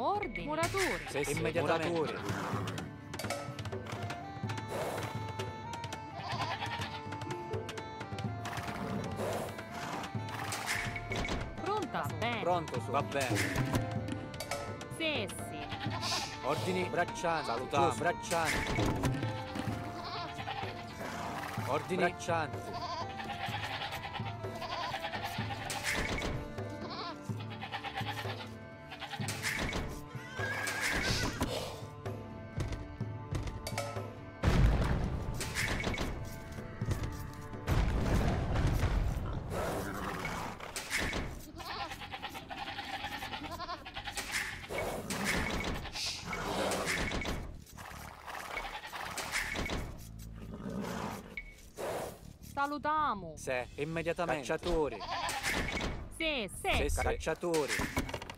Ordini. Muratori. Sì, sì, Immediatamente. muratori. Pronta. Bene. Pronto, su. Va bene. Sì, sì. Ordini braccianti. Salutiamo. Braccianti. Ordini braccianti. Salutiamo. Se, immediatamente. Cacciatori. Sì, Sì, sì. Cacciatori.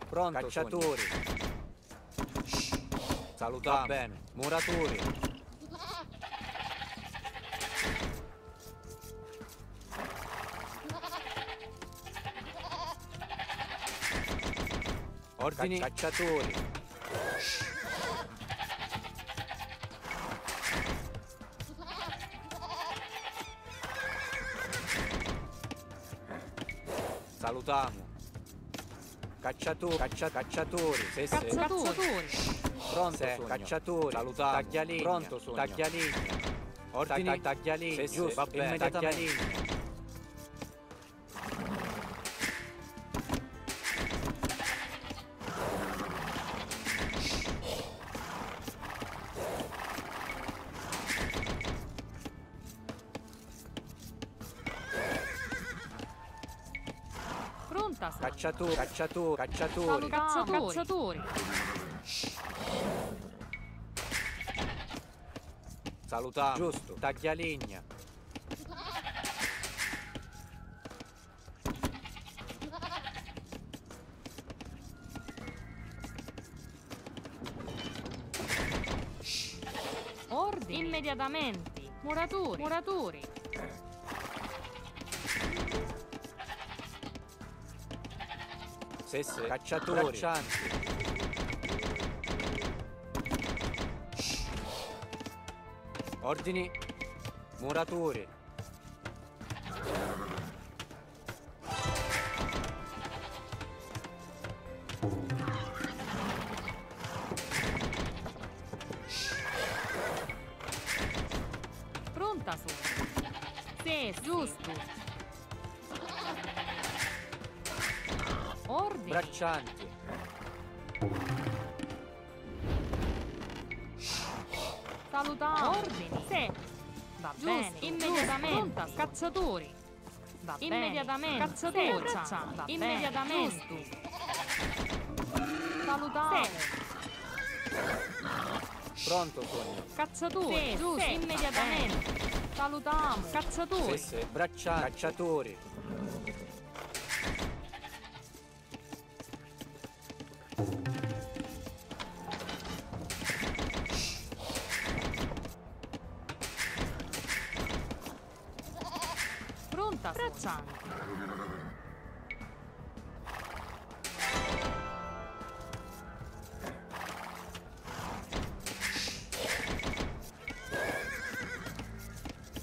Pronto, cacciatori. Salutiamo. Va bene. Muratori. Ordini cacciatori. Salutiamo. Cacciatori, caccia, cacciatori, sì, sì. Cacciatori. Pronto, sogno. cacciatori, salutiamo. Taglialigna, pronto, sogno. Taglialigna. Ordini, taglialigna, Sì, giusto, sì, va bene, immediatamente. Sa. Cacciatori, cacciatori, cacciatori. Salutiamo. Cacciatori. Salutiamo. Giusto, taglialigna. Ordini. Immediatamente. Muratori. Muratori. Sì, sì. Cacciatori. Braccianti. Ordini. Muratori. Braccianti. Salutiamo. Ordini. Sì. Va bene. Immediatamente. Pronta. Cacciatori. Va bene. Immediatamente. Cacciatori. Sì, Va Immediatamente. Salutiamo. Pronto, sogno. Cacciatori. Sì, giusto. Immediatamente. Salutiamo. Cacciatori. Sì, sì. Braccianti. Cacciatori.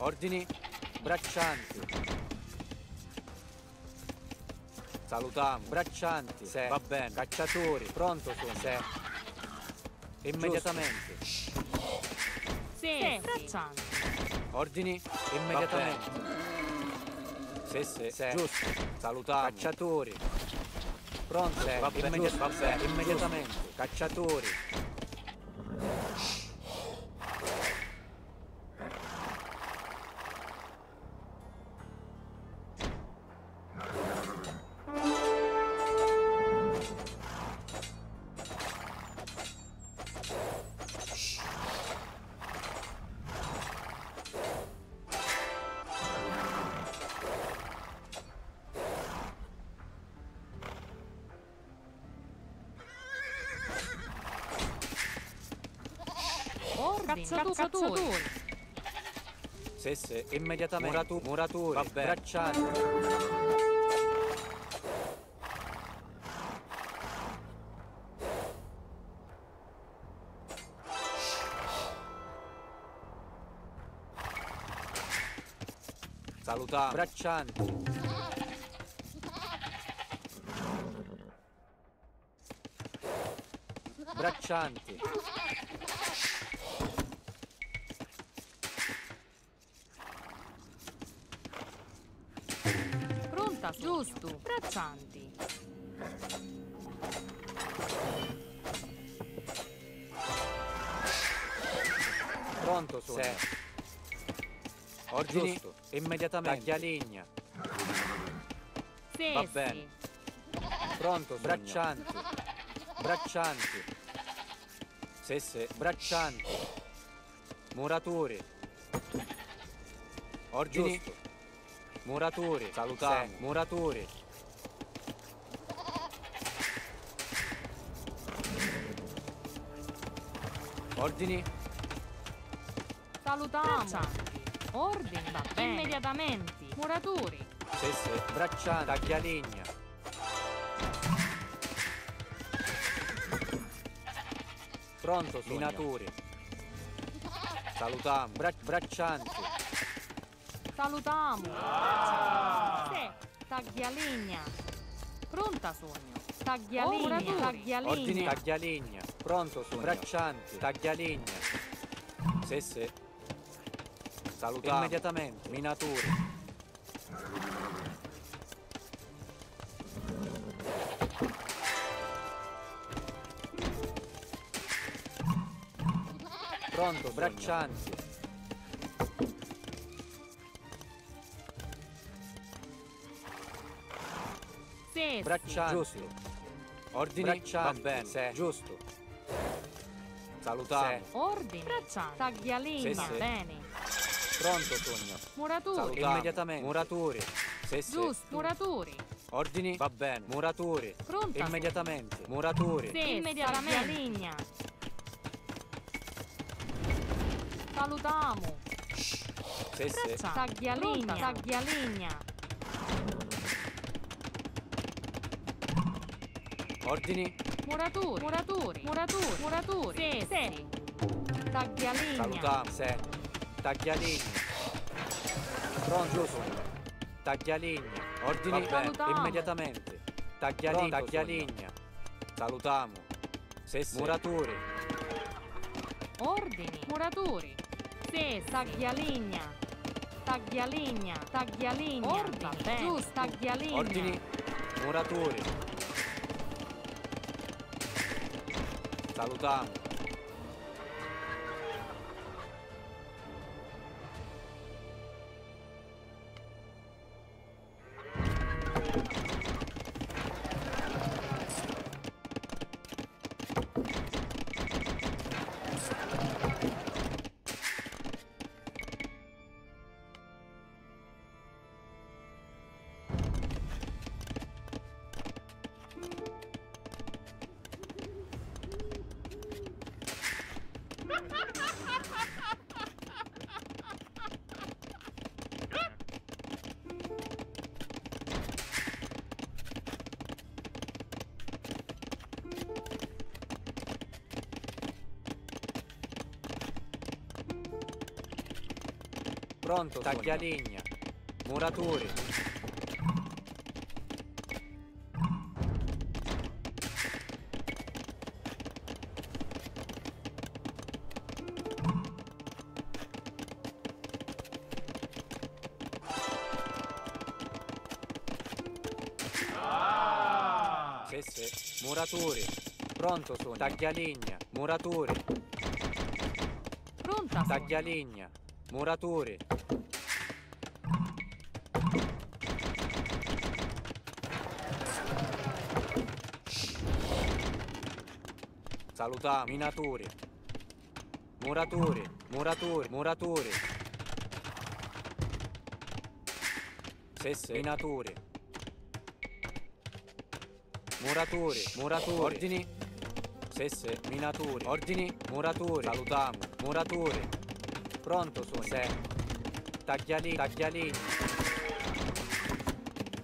Ordini. Braccianti. Salutiamo. Braccianti. Se. Va bene. Cacciatori. Pronto, sono. Se. Immediatamente. Sì. Braccianti. Ordini. Immediatamente. Sì, sì, sì. Giusto. Salutiamo. Cacciatori. Pronto. Se. Va bene. Immedi- va bene. Immediatamente. Cacciatori. Cazzatura. Cazzatura. Sesse, immediatamente. Muratu, muratore, Vabbè. bracciate. Salutare. Bracciante. Braccianti. Braccianti. Pronta, giusto. Braccianti. Pronto sono. Se. Ordini. Giusto. Immediatamente. Taglialegna. Sì, Va sì. bene. Pronto, braccianti. Braccianti. Sì, sì. Braccianti. Muratori. Ordini. Giusto. Muratori. Salutiamo. Sì. Muratori. Ordini. Salutiamo. Ordini. Va bene. Immediatamente. Muratori. Sì, sì. Braccianti. Taglialegna. Pronto, Sogno. minatori. Salutiamo. Bra- braccianti. Salutiamo. Braccianti. Sì. Taglialegna. Pronta, sogno. Taglialegna. Ordini Taglialegna. taglialegna. Pronto. Sogno. Braccianti. Taglialegna. Sì, sì. Salutiamo. Immediatamente. Minatori. Pronto, braccianti. Sì. Braccianti. Giusto. Ordini. Braccianti. Va bene. Sì. Giusto. Salutiamo. Ordini. Braccianti. Taglialegna. Sì, Va bene. Pronto, sogno. Muratori. Salutiamo. Immediatamente. Muratori. Sì, sì. Giusto. Muratori. Ordini. Va bene. Muratori. Pronta. Immediatamente. Muratori. Sì, immediatamente. Taglialegna. Salutiamo. Sì, sì. Braccianti. Taglialegna. Taglialegna. Ordini. Muratori. Muratori. Muratori. Muratori. Sì, sì. Taglialegna. Salutiamo. Sì. Taglialegna. Pronto, sogno. Taglialegna. Ordini. Va bene. Salutiamo. Immediatamente. Taglialegna. Taglialegna. Salutiamo. Sì, sì. Muratori. Ordini. Muratori. Sì, taglialegna. Taglialegna. Taglialegna. Ordini. Giusto. Taglialegna. Ordini. Muratori. Salutiamo. Pronto, taglialegna. Muratori. Sì, sì. Muratori. Pronto sono. Taglialegna. Muratori. Pronta. Taglialegna. Muratori. Salutiamo. Minatori. Muratori. Muratori. Muratori. Sì. Minatori. Muratori. Muratori. Ordini. Sì. Minatori. Ordini. Muratori. Salutiamo. Muratori. Pronto sono. Sì. Taglialini. Taglialini.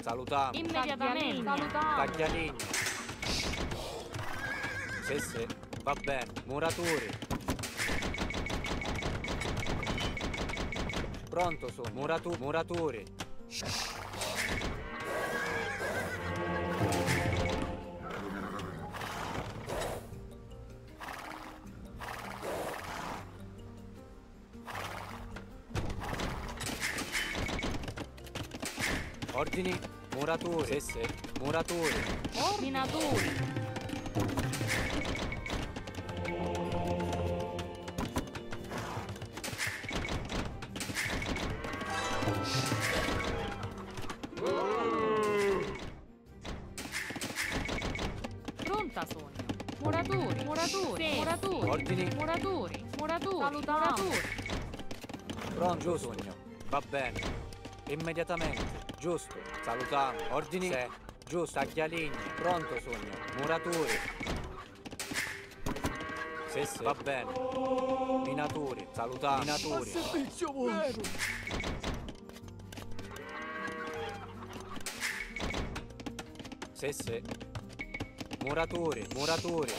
Salutiamo. Immediatamente. Salutiamo. Taglialini. Sì, sì. Va bene. Muratori. Pronto sono. Muratu, muratori. Ordini, muratori. Sì, sì. Muratori. Minatori. Pronto sogno. Va bene. Immediatamente. Giusto. Salutiamo. Ordini. Sì. Giusto. Taglialegna. Pronto sogno. Muratori. Sì, sì. Va bene. Minatori. Salutiamo. Minatori. servizio vero. Sì, sì. Muratori. Muratori.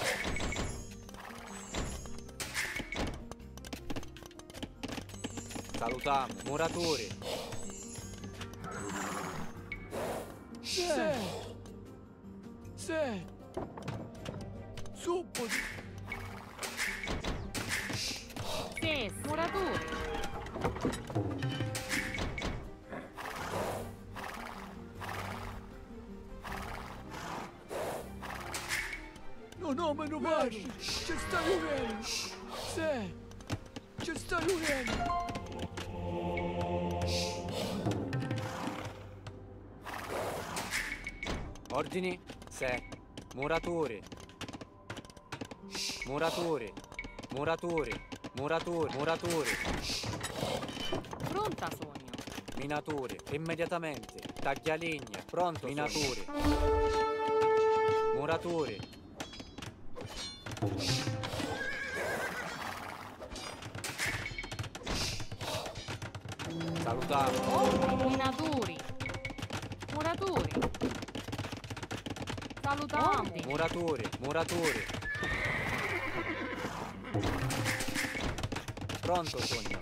Salutiamo. Muratori. Se. Se. Subito. Sì, muratori. Non ho meno marcio. Ci sta piovendo. Se. Ci sta piovendo. Ordini. Sì. Muratori. Muratori. Muratori. Muratori. Muratori. Pronta sogno. Minatori. Immediatamente. Taglialegna. Pronto. Minatori. Muratori. Salutiamo. Minatori. Muratori. Salutiamo. Muratori. Muratori. Pronto sogno.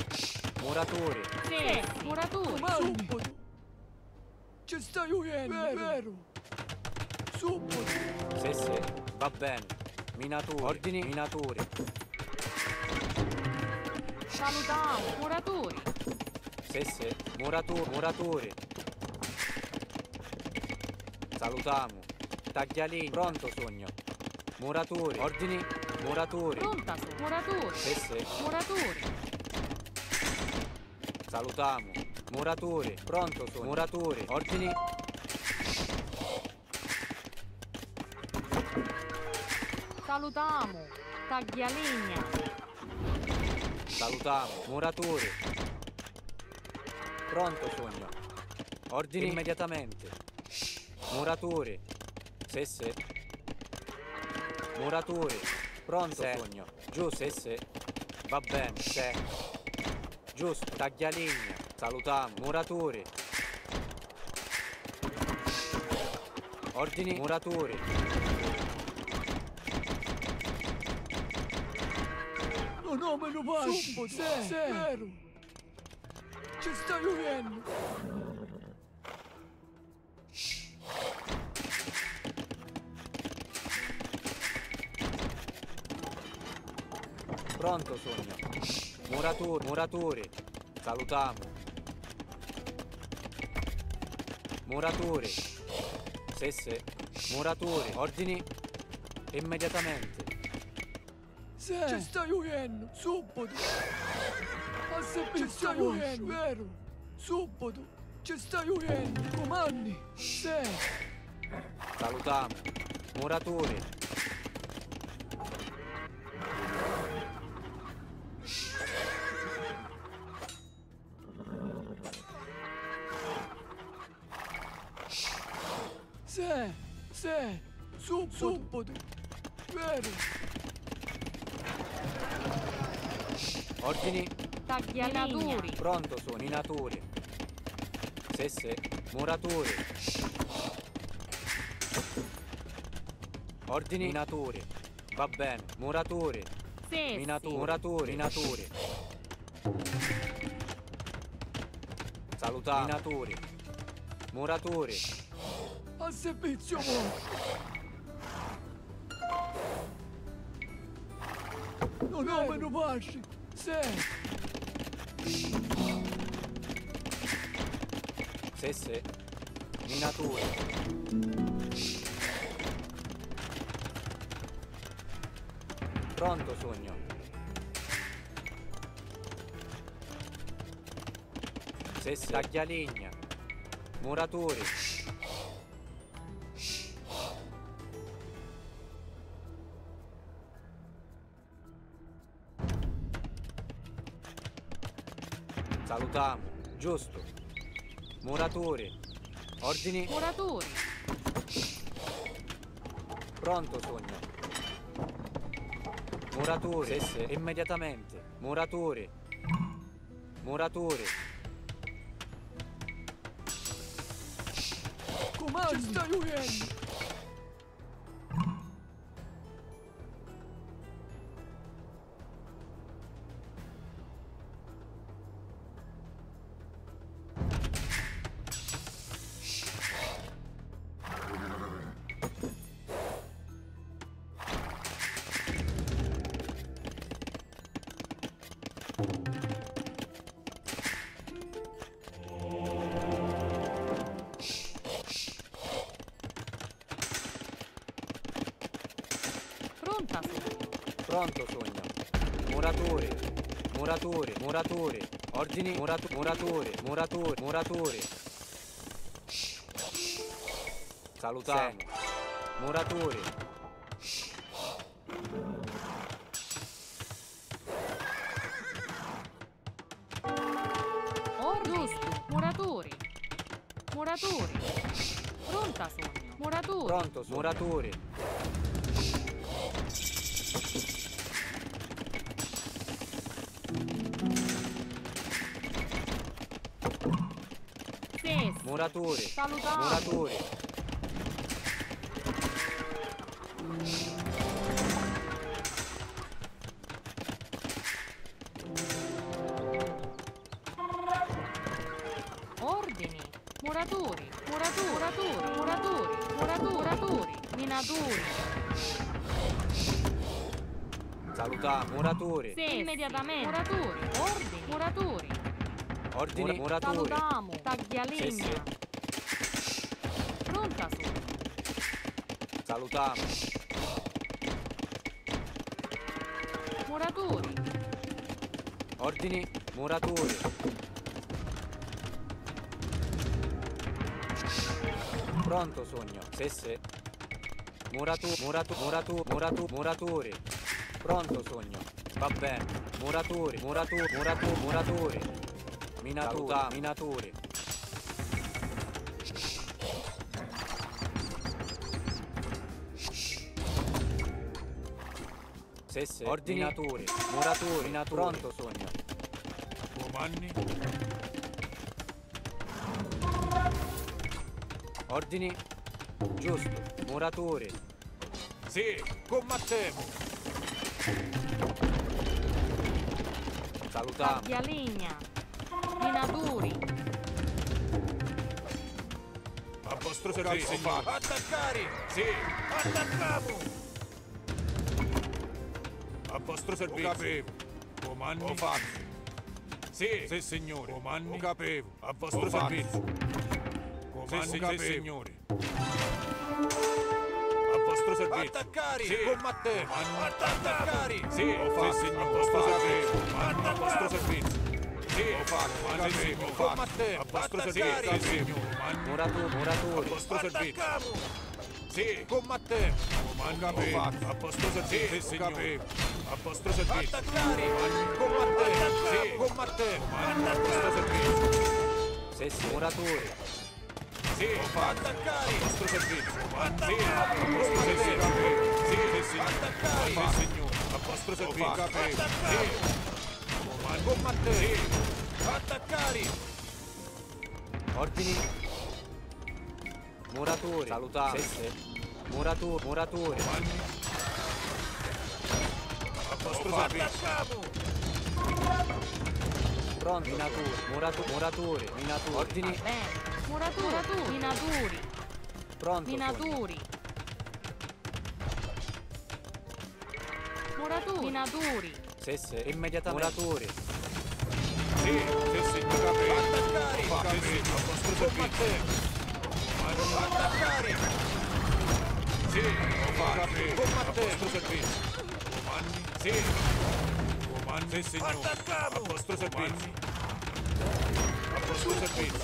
Muratori. Sì, muratori. Subito. Ci sta piovendo. Vero. vero. Subito. Sì, sì. Va bene. Minatori. Ordini. Minatori. Salutiamo. Muratori. Sì, sì. Muratori. Muratori. Salutiamo. Taglialegna. Pronto sogno. Muratori. Ordini. Muratori. Pronta sogno. Muratori. Sì, sì. Muratori. Salutiamo. Muratori. Pronto sogno. Muratori. Ordini. Salutiamo. Taglialegna. Salutiamo. Muratori. Pronto sogno. Ordini immediatamente. Muratori. Sì, sì. Muratori. Pronto sogno. Giusto, sì, sì. Va bene, sì. Giusto, taglialegna. Salutiamo. Muratori. Ordini muratori. Non ho meno marcio. Se. Se. Vero. Ci sta piovendo. Muratori, muratori. Salutiamo. Muratori. Sì, sì. Muratori. Ordini immediatamente. Se. Ci sta piovendo. Subito. A servizio Ci sta piovendo. Vero. Subito. Ci sta piovendo. Comandi. Se. Salutiamo. Muratori. Sub. Subito. Vero. Ordini Taglialegna. pronto sono i naturi. Sì, sì. Muratori. Ordini minatori. Va bene. Muratori. Sì, Minatori. Muratori. Minatori. Salutare. Minatori. Muratori. A servizio mo! Non ho meno pasci! Sì! Sesse. Minatori. Pronto, sogno. Sesse. Taglialegna. Muratori. Salutiamo. Giusto. Muratori. Ordini. Muratori. Pronto, sogno. Muratori. Sesse. Immediatamente. Muratori. Muratori. Comandi! Ci stai Pronto, sogno. Muratori. Muratori. Muratori. Ordini. Murato, muratori. Muratori. Muratori. Salutiamo. Muratori. Giusto. Muratori. Muratori. Pronta, sogno. Muratori. Pronto, sogno. Muratori. Sì. Muratori. Salutiamo. Muratori. Ordini. Muratori. Muratori. Muratori. Muratori. Muratori. Muratori. Minatori. Salutiamo. Muratori. Sì. Immediatamente. Muratori. Ordini. Muratori. Ordini. Muratori. Salutiamo. Taglialegna. Sì, Pronta, sogno. Salutiamo. Muratori. Ordini. Muratori. Pronto, sogno. Sesse. Muratu. Muratu. Muratu. Muratu. Muratori. Pronto, sogno. Va bene. Muratori. Muratu. Muratu. Muratori. Minatori. Minatori. Sesse. Ordini. Minatori. Muratori. Minatori. Pronto, sogno. Comandi? Ordini. Giusto. Muratori. Sì, combattiamo. Salutiamo. Taglialegna. Minatori. A vostro servizio. Attaccare! Sì, attacchiamo! A vostro servizio. Lo capevo. Comandi? Lo faccio. Sì, sì signore. Comandi? Lo capevo. A vostro servizio. Comandi? Sì, sì, signore. A vostro servizio. Attaccare! Sì. Combattiamo! Attaccare! Sì, lo faccio. Sì, signore. A vostro servizio. A vostro servizio. Sì, lo faccio. Comandi? Sì, lo faccio. A vostro servizio. Signore. Muratu. A Muratori. vostro servizio. Sì, combattiamo. Comando fatto. A vostro servizio, signore. A vostro servizio. Attaccare. Combattiamo. Sì, combattiamo. A vostro servizio. Sesse. Muratori. Sì, attaccare. A vostro servizio. Sì, a vostro servizio. Sì, sì, sì. Attaccare. Sì, signore. A vostro servizio. Sì. Combattiamo. Sì. Attaccare. Ordini. Muratori. Salutiamo. Sesse. Muratori. Muratori. Servizio. Pronto. Minatori. Muratu, muratori. Minatori. Ordini. Va bene. Muratori. Minatori. Pronto. Minatori. Muratori. Minatori. Sì. Immediatamente. Muratori. Sì, signore. Attaccare! Sì, a vostro servizio. Attaccare! Sì, combatte! A vostro servizio. Comandi? Sì, signore. A vostro servizio. A vostro servizio.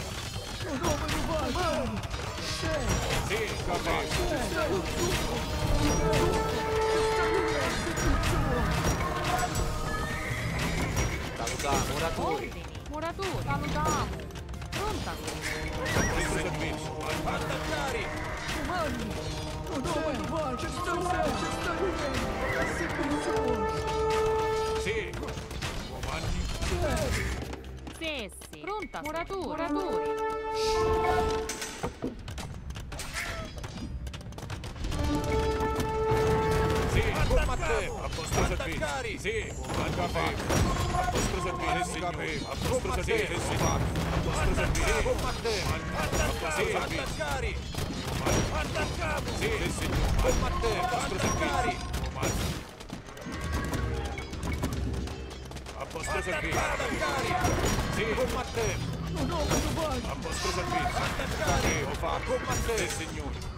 Sì, capito. Salutiamo. Muratori. Muratori. Salutiamo. Pronta. A vostro servizio. Attaccare! Comandi! Sì. Comandi? Sessi. Pronta. Muratori. Muratori. Sì, combatte! A vostro servizio! Sì, combatte! A vostro servizio! Sì, signore! A vostro servizio! Signore! A vostro servizio! Attaccare! Attaccare! Attacchiamo! Sì, sì, signore! Combatte! A vostro servizio! A vostro servizio! Attaccare! Sì, combatte! Non dove vai? A vostro servizio! Attaccare! Ho fatto! Combatte! Sì, signore!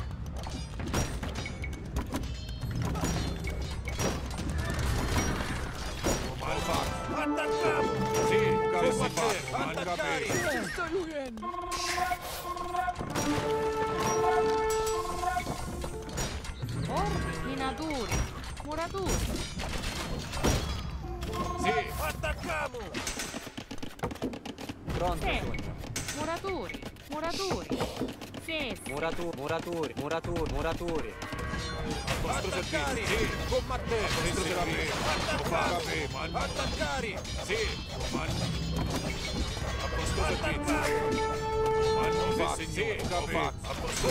Attacchiamo! Sì, combatte! Attaccare! Ci sta vivendo! Minatori. Muratori. Sì, attacchiamo! Pronto. Sì. Sonia. Muratori. Muratori. Sessi. Muratori. Muratori. Muratori. Muratori. A vostro servizio! Sì, combatte! A vostro servizio! Attaccare! Attaccare! Sì! Comandi! Sì, signore! A vostro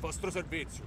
Vostro servizio!